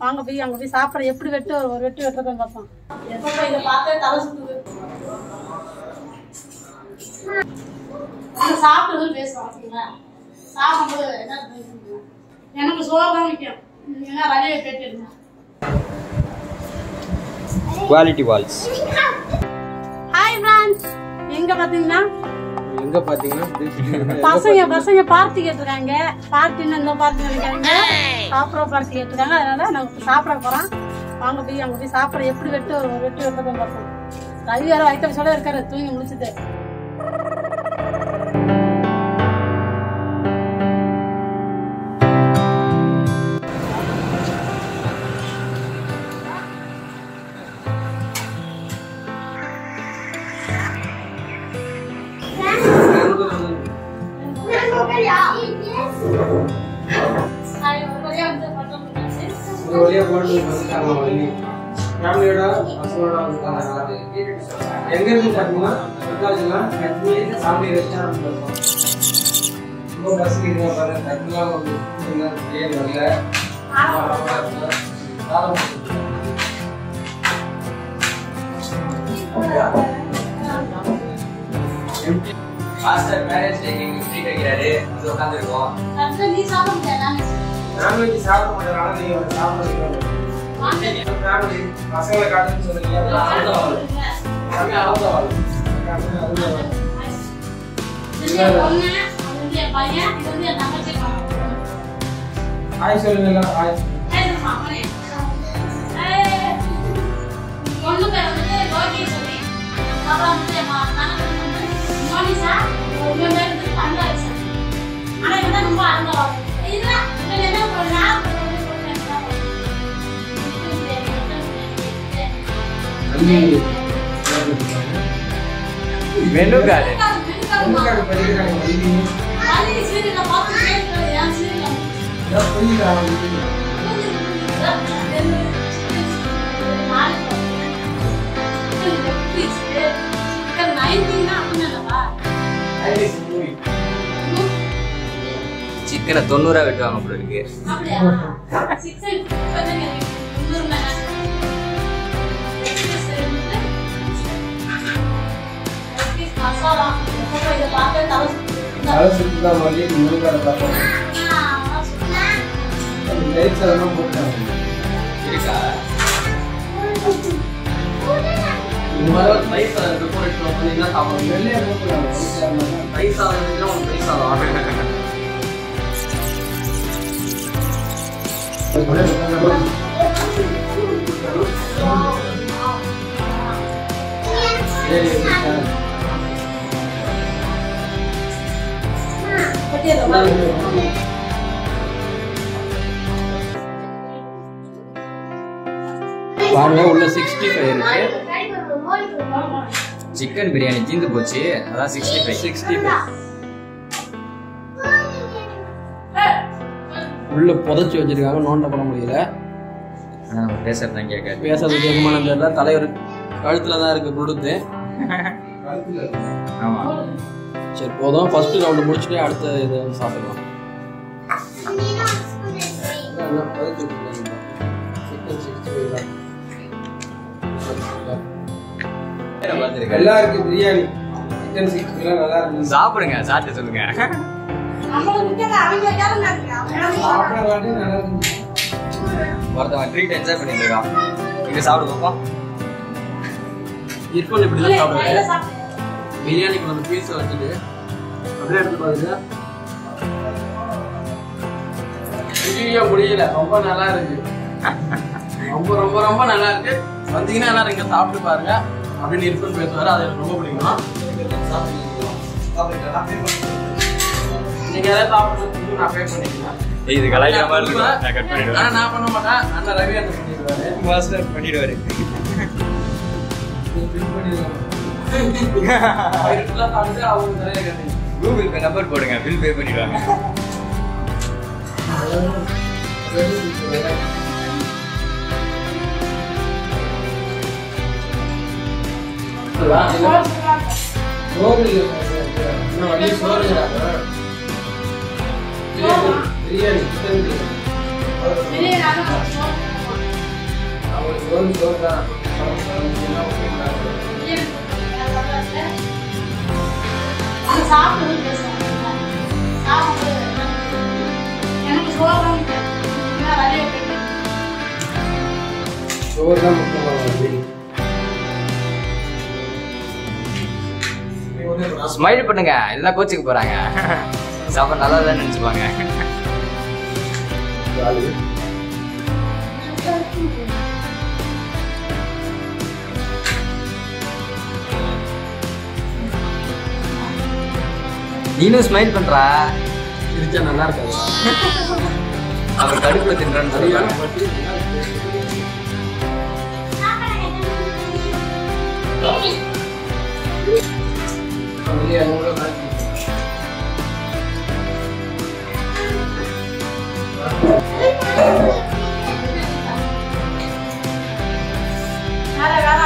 வாங்க போய் அங்க போய் சாப்பிட எப்படி வெட்டு ஒரு வெட்டு வெட்டுறதுன்னு பார்ப்போம். எப்ப இதை பார்த்தே தலை சாப்பிட்டதும் பேசுறோம் ஓகேங்களா சாப்பிடும்போது என்ன எனக்கு தான் முக்கியம். நீங்க ரவையை குவாலிட்டி வால்ஸ் ஹாய் ஃப்ரெண்ட்ஸ் எங்க பாத்தீங்கன்னா எங்க பாத்தீங்கன்னா பசங்க பசங்க பார்ட்டி கேட்டிருக்காங்க பார்ட்டின்னு இந்த பார்ட்டி நினைக்காங்க சாப்பிட்ற பார்ட்டி கேட்டிருக்காங்க அதனால நாங்க சாப்பிட போறோம். வாங்க போய் அங்க போய் சாப்பிட எப்படி வெட்டு ஒரு வெட்டு பார்ப்போம். ரவி வேற ஐட்டம்ஸோட இருக்காரு. தூங்கி முடிச்சுட்டு. ஒரு வழியா போட்டு வந்துட்டாங்க வள்ளி ஃபேமிலியோட பசங்களோட வந்துட்டாங்க எங்க இருந்து பாத்தீங்கன்னா மெட்ராஜ்ல மெட்ரோ சாமி ரெஸ்டாரண்ட் இருக்கும் ரொம்ப பஸ் இருக்கா பாருங்க டக்குலாம் வந்து ஏன் வரல. மாஸ்டர் மேரேஜ் டே எங்க வீட்டுக்கு வைக்கிறாரு. வந்து உட்காந்துருக்கோம் நீ சாப்பிட முடியாது. நான்வெஜ் சாப்பிட மாட்டேன் நீங்க வந்து சாப்பிடுறீங்க வாங்க. ஃபேமிலி பசங்களை காட்டுன்னு சொன்னீங்க சாப்பிடுங்க. அவ்வளோ இது என் பொண்ணு, அது வந்து என் பையன், இது வந்து என் தங்கச்சி மகன். ஹாய் சொல்லுங்க ஹாய் ஏய், இது மகனே. ஏய். பொண்ணு பேர் வந்து லோகேஸ்வரி. அப்புறம் வந்து என் ம- தங்கச்சி வந்து மோனிஷா. இவன் பேர் வந்து தங்கராஜ். ஆனா இவன் தான் ரொம்ப அழகா மெனு கார்டு எதுக்காக படிக்கிறாங்க ஏன் ஐடிசி மூவி சிக்கனை தொண்ணூறா வெட்டுவாங்க போல இருக்கு. தலை சுற்றி தான் வள்ளி முருகாரை பார்த்தோம் லைட்ஸ் அதெல்லாம் போட்டாங்க. இருக்கா? மாதிரி பாருங்க உள்ள சிக்ஸ்டி ஃபைவ் இருக்கு. சிக்கன் பிரியாணி தீந்து போச்சு. அதான் சிக்ஸ்டி ஃபைவ் சிக்ஸ்டி ஃபைவ் உள்ள புதைச்சி வச்சிருக்காங்க நோண்ட பண்ண முடியல. நம்ம பேசுறது தான் கேட்காது. பேசுறது கேட்குமான தெரியல தலைவர் கழுத்துல தான் இருக்கு கொடுத்து. ஆமா. சரி போதும். ஃபர்ஸ்ட் ரவுண்ட் முடிச்சுட்டு அடுத்த இதை சாப்பிடலாம். நல்லா இருக்கு பிரியாணி. சிக்கன் சிக்ஸ்டி நல்லா இருக்கு சாப்பிடுங்க சாப்பிட்டு சொல்லுங்க. ஒருத்தவன் ட்ரீட் என்ஜாய் பண்ணிட்டு இருக்கான். இங்க சாப்பிடு பார்ப்போம் இர்ஃபான் இப்படி தான் சாப்பிடுவாரு பிரியாணிக்கு ஒரு பீஸ் வச்சுட்டு அப்படியே எடுத்து பாருங்க. ஐயோ முடியல. ரொம்ப நல்லா இருக்கு. ரொம்ப ரொம்ப ரொம்ப நல்லா இருக்கு. வந்தீங்கன்னா எல்லாரும் இங்க சாப்பிட்டு பாருங்க. அப்படின்னு இர்ஃபான் பேசுவாரு. அது எனக்கு ரொம்ப பிடிக்கும். நீங்க எதாவது சாப்பிடணும் நான் பே பண்ணிக்கலாம் ஏய், இது கலாய்க்கிற மாதிரி நான் கட் ஆனா பண்ணிடுவேன் நான் பண்ண மாட்டேன். அண்ணன் ரவி அண்ணன் பண்ணிடுவாரு. மாஸ்டர் பண்ணிடுவாரு. ஃபுல்லா சாப்பிட்டு அவருக்கு நிறைய கட்டி கூகுள் பே நம்பர் போடுங்க பில் பே பண்ணிடுவாங்க. கோவில் இன்னும் வழி சோறுங்கிறாங்க பிரியாணி. பிரியாணி சிக்கன் பிரியாணி பிரியாணி சோறு சோறு தான் எனக்கு சோகம் சோறு தான் முக்கியமாக ஸ்மைல் பண்ணுங்க. எல்லாம் கோச்சுக்கு போறாங்க. சாப்பாடு நல்லா தான் நினைச்சுப்பாங்க. நீனும் ஸ்மைல் பண்றா. சிரிச்சா நல்லா இருக்காது. அவர் கடுப்புல தின்றான்னு சொல்லுவாங்க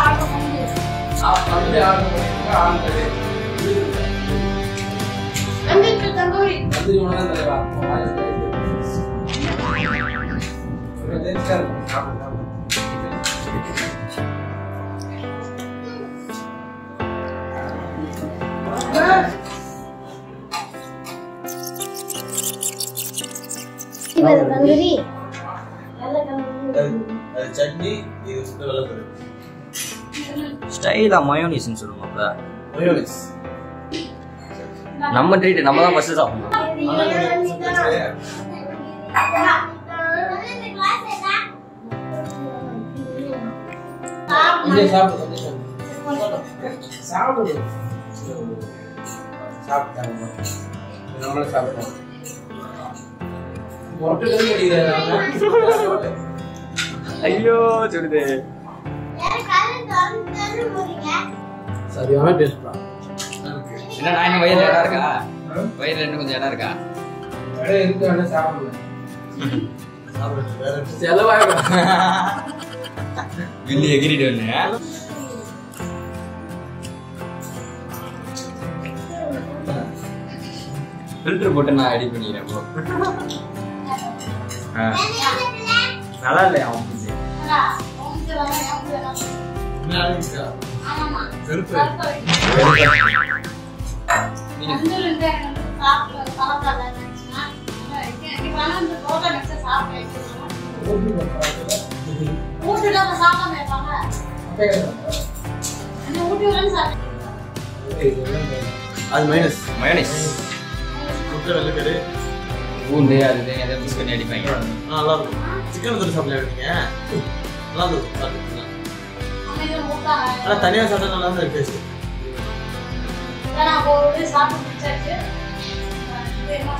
ஆர்டர் பண்ணி ஆர்டர் வெந்தயத்து தலைவா சட்னி இது வெள்ளப்பரு ஸ்டைலா மயோனிஸ்னு சொல்லுவாங்க மயோனைஸ். நம்ம ட்ரீட் நம்ம தான் ஃபர்ஸ்ட் சாப்பிடணும் சாப்பிடு சாப்பிட்டாங்க நம்மளும் அடிக்கிறாங்க ஐயோ சொல்லுது. சரியான டேஸ்ட் என்ன நான் இன்னும் இடம் இருக்கா? வயிறுல இன்னும் கொஞ்சம் இடம் இருக்கா? இடம் இருக்கு ஆனால் சாப்பிடல. செலவாயிடும். வில்லி எகிரிட்டு ஒண்ணு ஃபில்டர் போட்டு நான் bro. ஆ. நல்லா இல்லையா அவன் செருப்பு அது மைனஸ் மயோனைஸ் முட்டை வெள்ளக்கரு பூண்டு அது மிக்ஸ் பண்ணி அடிப்பாங்க. நல்லா இருக்கும். சிக்கன் தூள் சாப்பிடல நீங்க நல்லா இருக்கும். சாப்பிட்டுக்கலாம் அமைதியா ஊட்டாங்க ஆனா தனியா சாப்பிட்டா நல்லா தான் இருக்கு. ஏன்னா ஒரு சாப்பிட்டு முடிச்சாச்சு.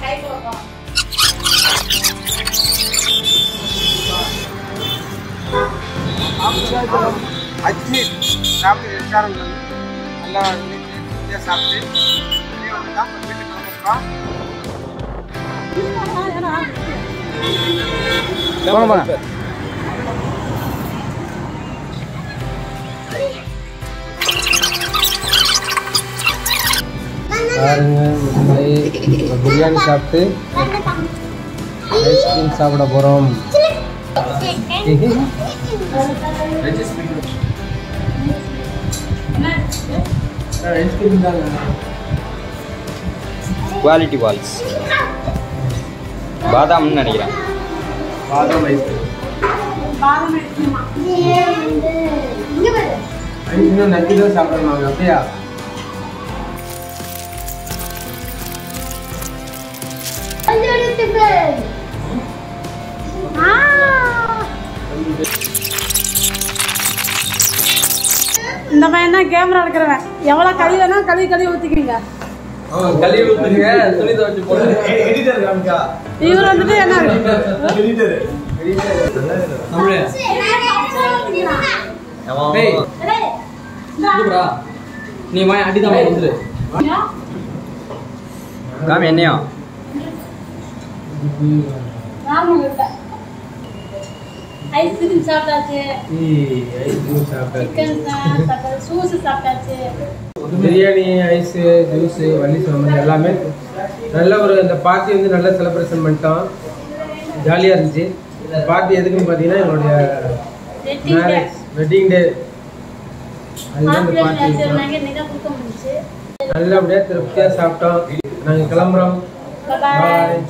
கை கொடுப்போம் அஜ்மீர் ஃபேமிலி ரெஸ்டாரண்ட் வந்து நல்லா நீட்டாக சாப்பிட்டு. வெளியே வந்து தான் வீட்டுக்கு கிளம்புறோம் பாருங்க பிரியாணி சாப்பிட்டு ஐஸ்கிரீம் சாப்பிட போகிறோம் ஐஸ்கிரீம் குவாலிட்டி வால்ஸ் பாதாம்னு நினைக்கிறேன். பாதாம் ஐஸ்கிரீம். பாதம் எடுக்கணுமா இங்க பாரு ஐஸ்கிரீம் நக்கி தான் சாப்பிடணும் அப்படியா? இந்த பையன் தான் கேமரா எடுக்கிறவன். எவ்வளவு கழுவி வேணா கழுவி கழுவி காமிக்கா? இவர் வந்துட்டு என்ன? நீ அடிதான் வந்துரு. காமி என்னையா ஐஸ்கிரீம் சாப்பிட்டாச்சு. ஐஸ்கிரீம் சாப்பிட்டாச்சு. சிக்கன் சாப்பிட்டாச்சு. சூஸ் சாப்பிட்டாச்சு. பிரியாணி ஐஸ் ஜூஸ் வள்ளி சோமன் எல்லாமே நல்ல ஒரு இந்த பார்ட்டி வந்து நல்லா செலிப்ரேஷன் பண்ணிட்டோம். ஜாலியாக இருந்துச்சு. இந்த பார்ட்டி எதுக்குன்னு பார்த்தீங்கன்னா என்னுடைய மேரேஜ் வெட்டிங் டே அதுதான் மாப்பிள்ளை பார்ட்டி நல்லபடியாக திருப்தியாக சாப்பிட்டோம். நாங்கள் கிளம்புறோம். பாய்